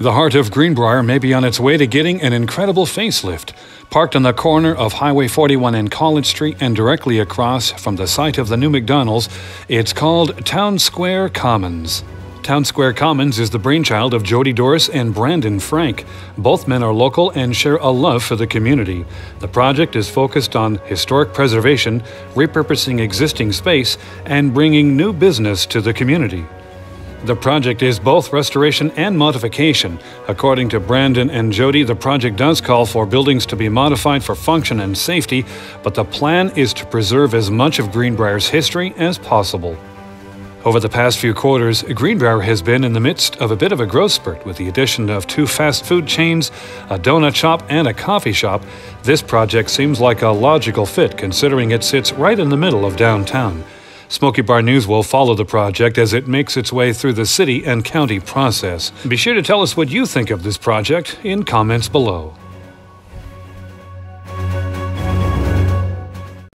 The heart of Greenbrier may be on its way to getting an incredible facelift. Parked on the corner of Highway 41 and College Street and directly across from the site of the new McDonald's, it's called Town Square Commons. Town Square Commons is the brainchild of Jody Doris and Brandon Frank. Both men are local and share a love for the community. The project is focused on historic preservation, repurposing existing space, and bringing new business to the community. The project is both restoration and modification. According to Brandon and Jody, the project does call for buildings to be modified for function and safety, but the plan is to preserve as much of Greenbrier's history as possible. Over the past few quarters, Greenbrier has been in the midst of a bit of a growth spurt with the addition of two fast food chains, a donut shop, and a coffee shop. This project seems like a logical fit considering it sits right in the middle of downtown. SmokeyBarn News will follow the project as it makes its way through the city and county process. Be sure to tell us what you think of this project in comments below.